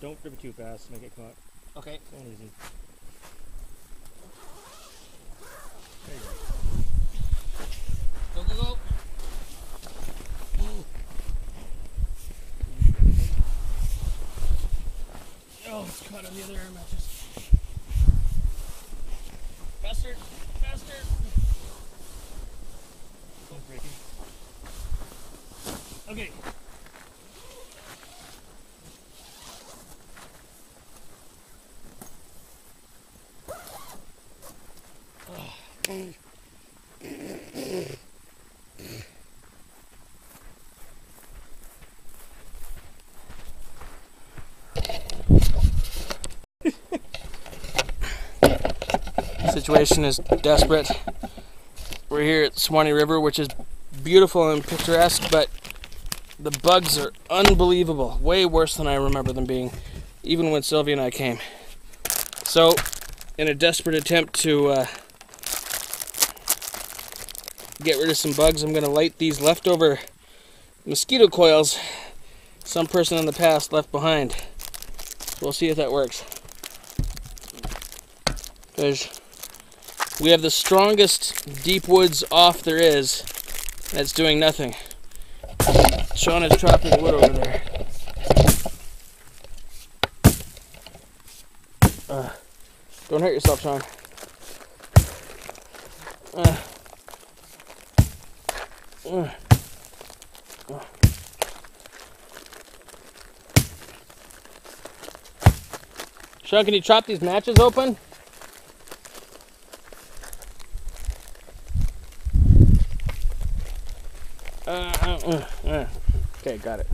Don't rip it too fast, make it out. Okay. Go on easy. Go, go, go. Oh, it's caught on the other air matches. Faster, faster. Don't break it. Okay. Situation is desperate. We're here at Swanee River, which is beautiful and picturesque, but the bugs are unbelievable. Way worse than I remember them being, even when Sylvia and I came. So, in a desperate attempt to uh, get rid of some bugs, I'm going to light these leftover mosquito coils some person in the past left behind. We'll see if that works. Because we have the strongest deep woods off there is that's doing nothing. Sean is chopping wood over there. Uh, don't hurt yourself, Sean. Uh, uh, uh. Sean, can you chop these matches open? Uh, uh, uh. Okay, got it.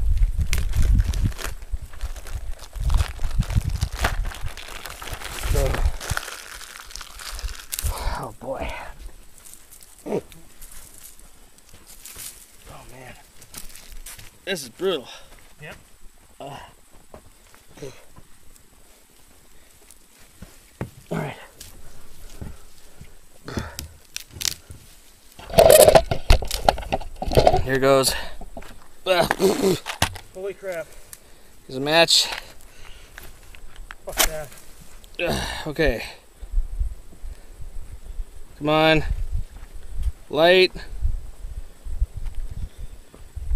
So, oh boy. Oh man, this is brutal. Yep. Uh, okay. All right. Here goes. Holy crap. Here's a match. Fuck that. Okay. Come on. Light.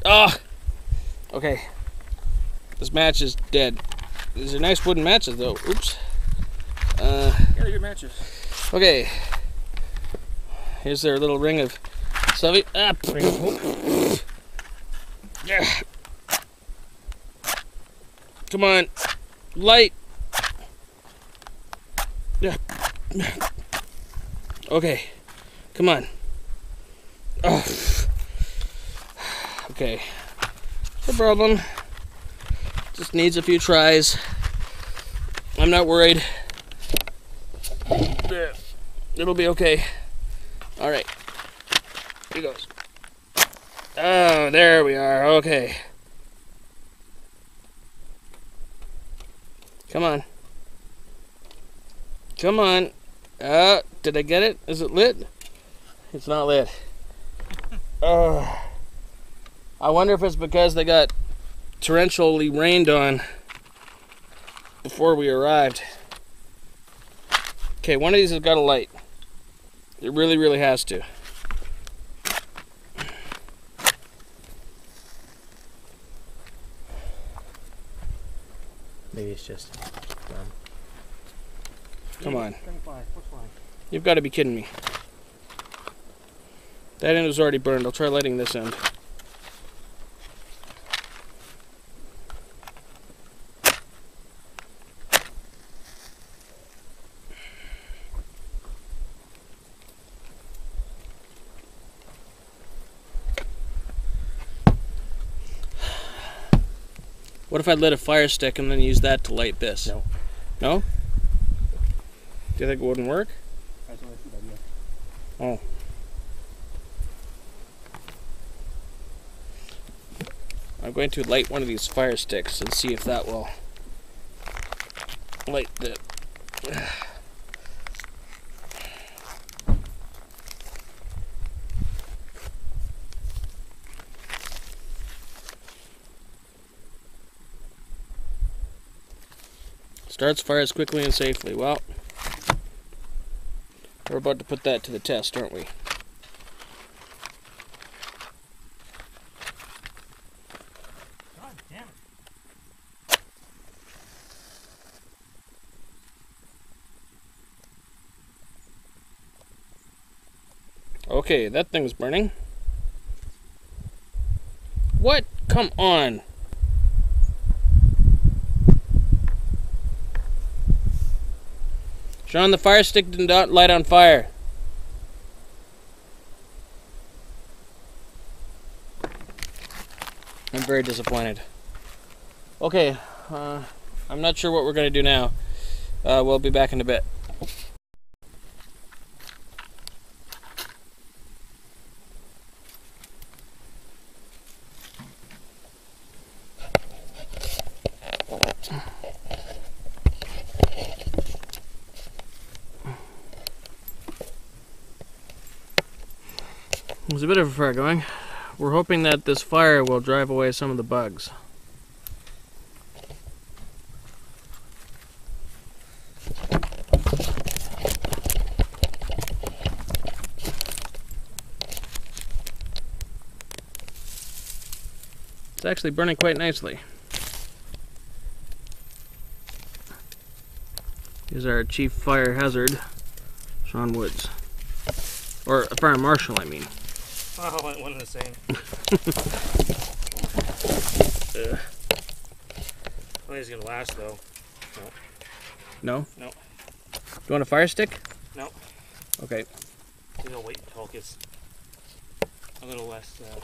Ah. Okay. This match is dead. These are nice wooden matches, though. Oops. Uh, Yeah, good matches. okay. Here's their little ring of Ah, Ring of. Yeah. Come on. Light. Yeah. Okay. Come on. Oh. Okay. No problem. Just needs a few tries. I'm not worried. It'll be okay. All right. Here goes. Oh, there we are. Okay. Come on. Come on. Uh, did I get it? Is it lit? It's not lit. Oh. I wonder if it's because they got torrentially rained on before we arrived. Okay, one of these has got a light. It really, really has to. Maybe it's just done. Come on. Bring fly. What's flying? You've got to be kidding me. That end was already burned. I'll try lighting this end. What if I lit a fire stick and then use that to light this? No. No? Do you think it wouldn't work? That's what I should Oh. I'm going to light one of these fire sticks and see if that will light the. Starts fires quickly and safely. Well, we're about to put that to the test, aren't we? God damn it. Okay, that thing's burning. What? Come on. Sean, the fire stick did not light on fire. I'm very disappointed. Okay, uh, I'm not sure what we're going to do now. Uh, we'll be back in a bit. There's a bit of a fire going. We're hoping that this fire will drive away some of the bugs. It's actually burning quite nicely. Here's our chief fire hazard, Sean Woods. Or fire marshal, I mean. Oh, one one and the same. Ugh. I think it's gonna last though. No? No. Do you want a fire stick? No. Okay. I'll wait until it gets a little less uh,